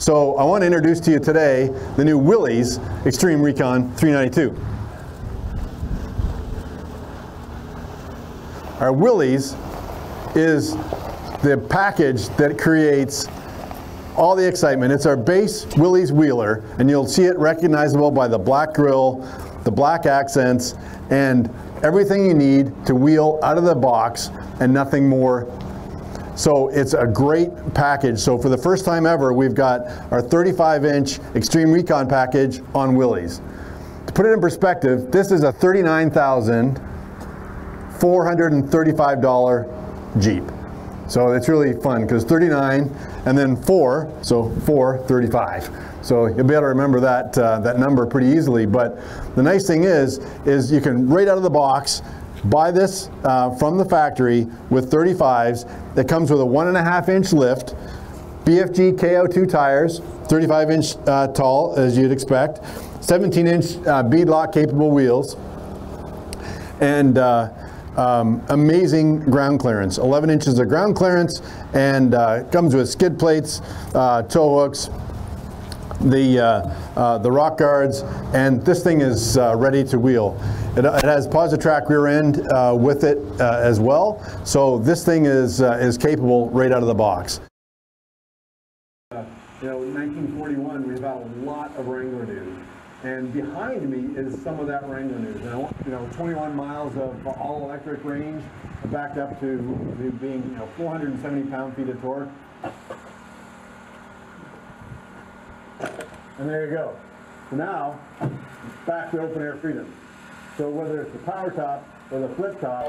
So I want to introduce to you today the new Willys Xtreme Recon 392. Our Willys is the package that creates all the excitement. It's our base Willys Wheeler, and you'll see it recognizable by the black grille, the black accents, and everything you need to wheel out of the box and nothing more so it's a great package. So for the first time ever, we've got our 35 inch Xtreme Recon package on Willys. To put it in perspective, this is a $39,435 Jeep. So it's really fun because 39 and then 4, so 4, 35. So you'll be able to remember that, uh, that number pretty easily. But the nice thing is, is you can right out of the box buy this uh, from the factory with 35s. It comes with a one and a half inch lift, BFG KO2 tires, 35 inch uh, tall as you'd expect, 17 inch uh, beadlock capable wheels, and uh, um, amazing ground clearance. 11 inches of ground clearance and uh, comes with skid plates, uh, tow hooks, the, uh, uh, the rock guards, and this thing is uh, ready to wheel. It, it has Posi-Trac rear end uh, with it uh, as well, so this thing is, uh, is capable right out of the box. you know, in 1941, we've had a lot of Wrangler news. And behind me is some of that Wrangler news. And, you know, 21 miles of all-electric range, backed up to being, you know, 470 pound-feet of torque. And there you go. So now, back to open air freedom. So whether it's the power top or the flip top,